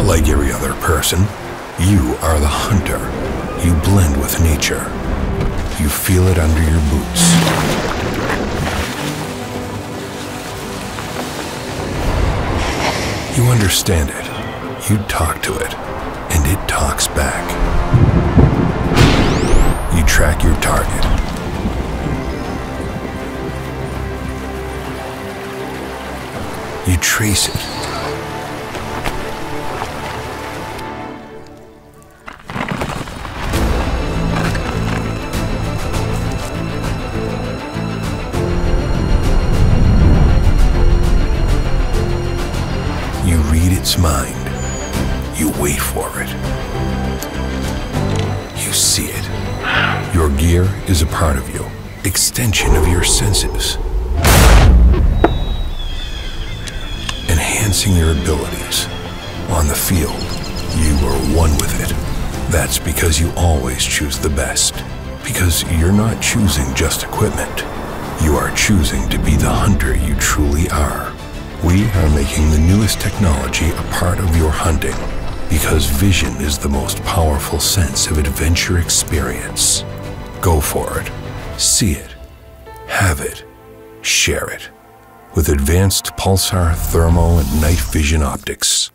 like every other person. You are the hunter. You blend with nature. You feel it under your boots. You understand it. You talk to it, and it talks back. You track your target. You trace it. Its mind. You wait for it. You see it. Your gear is a part of you, extension of your senses. Enhancing your abilities. On the field, you are one with it. That's because you always choose the best. Because you're not choosing just equipment. You are choosing to be the hunter you truly are. We are making the newest technology a part of your hunting because vision is the most powerful sense of adventure experience. Go for it. See it. Have it. Share it. With advanced pulsar, thermo, and night vision optics.